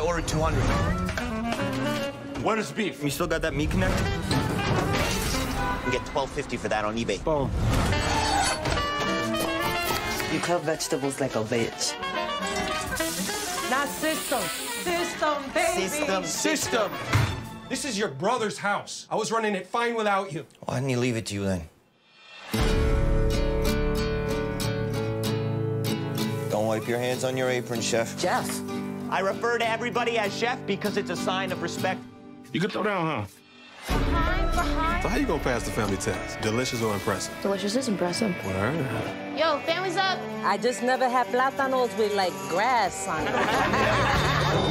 ordered 200. What is beef? You still got that meat connect? You get twelve fifty for that on eBay. Boom. You cut vegetables like a bitch. Not system. System, baby. System. System. This is your brother's house. I was running it fine without you. Why didn't he leave it to you then? Don't wipe your hands on your apron, chef. Jeff. I refer to everybody as chef because it's a sign of respect. You can throw down, huh? So how you gonna pass the family test? Delicious or impressive? Delicious is impressive. Word. Yo, family's up. I just never had plátanos with like grass on it.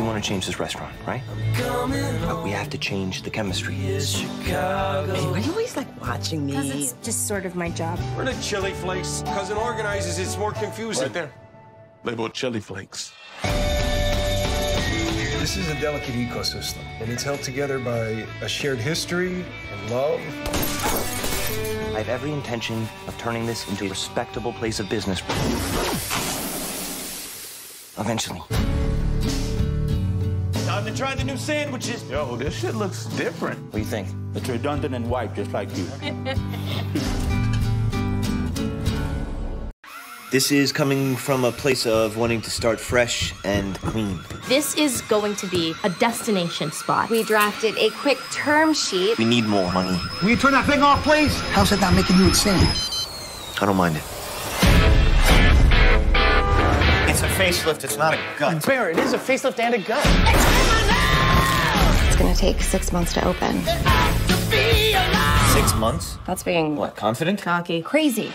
We want to change this restaurant, right? But we have to change the chemistry. Why are you always like watching me? Because it's just sort of my job. We're the chili flakes. Cousin organizes, it's more confusing. Right there. Labeled chili flakes. This is a delicate ecosystem, and it's held together by a shared history and love. I have every intention of turning this into a respectable place of business. Eventually. Time to try the new sandwiches. Yo, this shit looks different. What do you think? It's redundant and white, just like you. This is coming from a place of wanting to start fresh and clean. This is going to be a destination spot. We drafted a quick term sheet. We need more money. Will you turn that thing off, please? How's that not making you insane? I don't mind it. It's a facelift, it's not a gut. Bear, it is a facelift and a gut. It's gonna take six months to open. Six months? That's being What, confident? Cocky. crazy.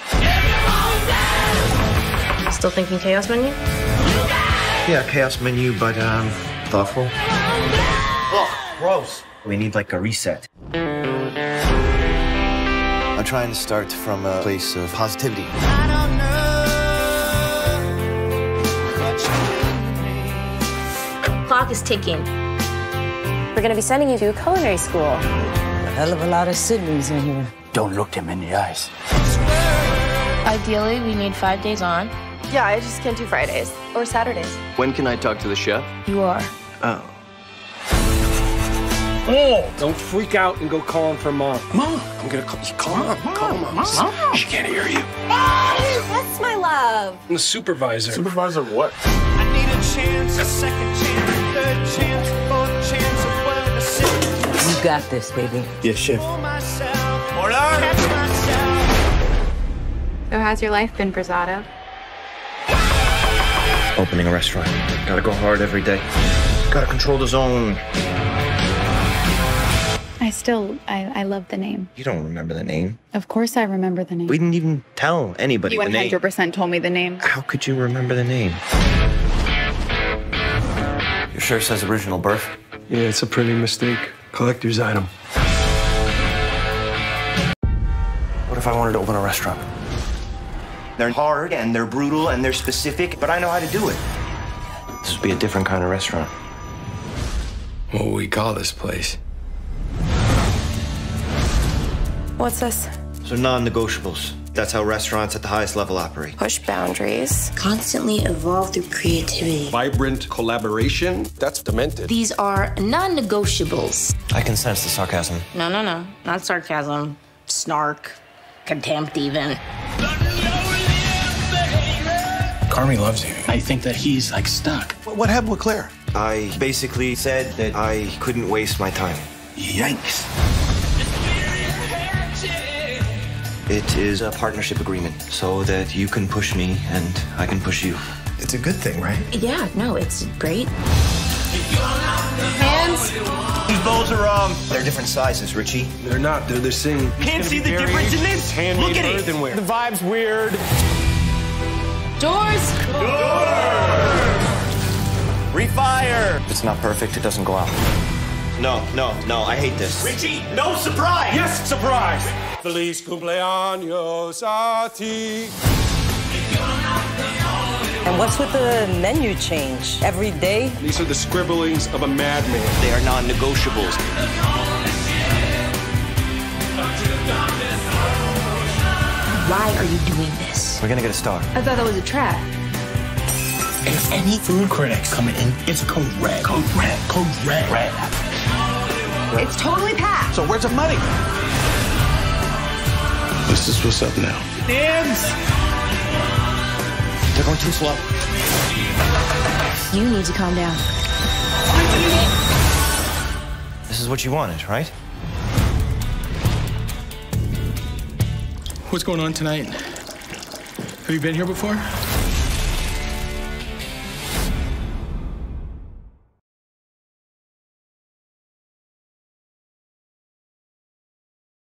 Still thinking chaos menu? Yeah, chaos menu, but um, thoughtful. Ugh, gross. We need like a reset. I'm trying to start from a place of positivity. Clock is ticking. We're gonna be sending you to a culinary school. A hell of a lot of siblings in here. Don't look him in the eyes. Ideally, we need five days on. Yeah, I just can't do Fridays or Saturdays. When can I talk to the chef? You are. Oh. Oh, Don't freak out and go calling for mom. Mom, I'm gonna call, call mom. Call mom. Mom. She can't hear you. That's my love. I'm the supervisor. Supervisor what? I need a chance, a second chance, a third chance, a fourth chance, You got this, baby. Yes, chef. Order. So how's your life been, Brazado? Opening a restaurant. Gotta go hard every day. Gotta control the zone. I still, I, I love the name. You don't remember the name. Of course I remember the name. We didn't even tell anybody you the name. You 100% told me the name. How could you remember the name? Your shirt says original birth. Yeah, it's a pretty mistake. Collector's item. What if I wanted to open a restaurant? They're hard and they're brutal and they're specific, but I know how to do it. This would be a different kind of restaurant. What will we call this place? What's this? So non-negotiables. That's how restaurants at the highest level operate. Push boundaries. Constantly evolve through creativity. Vibrant collaboration. That's demented. These are non negotiables. I can sense the sarcasm. No, no, no. Not sarcasm. Snark. Contempt, even. Carmy loves you. I think that he's like stuck. What happened with Claire? I basically said that I couldn't waste my time. Yikes. It is a partnership agreement so that you can push me and I can push you. It's a good thing, right? Yeah, no, it's great. Hands. These bowls are um. They're different sizes, Richie. They're not. They're the same. Can't see the difference in this. Handmade Look at it. The vibe's weird. Doors! Refire. It's not perfect, it doesn't go out. No, no, no, I hate this. Richie, no surprise. Yes, surprise. Feliz cumpleaños a ti. And what's with the menu change? Every day? These are the scribblings of a madman. They are non-negotiables. Why are you doing this? We're gonna get a star. I thought that was a trap. If any food critics coming in, it's code red. Code red. Code red. Red. It's totally packed. So where's the money? This is what's up now. Dibs! They're going too slow. You need to calm down. This is what you wanted, right? What's going on tonight? Have you been here before?